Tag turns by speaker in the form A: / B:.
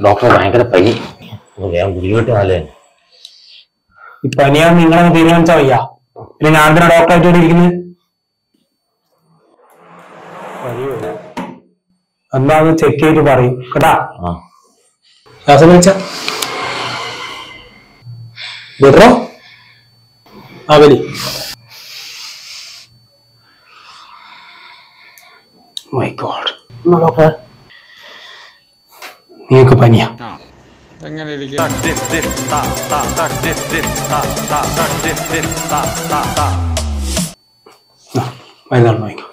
A: Doctor ഭയങ്കര പനി. ഞാൻ വേഗം ഗുളികട്ട് നല്ലേ
B: ഈ പനിയാന്ന് നിങ്ങളങ്ങ് തീരുമാനിച്ചാ വയ്യ പിന്നെ ഞാൻ തന്നെ ഡോക്ടറായിട്ട് ഇവിടെ ഇരിക്കുന്നത്? എന്താന്ന് ചെക്ക് ചെയ്തിട്ട് പറയും. കേട്ടാ?
A: ആ.
B: ശ്വാസം വലിച്ച ബെട്രോ ആ വലി my god doctor y compañía.
C: No, bailar
B: no hay.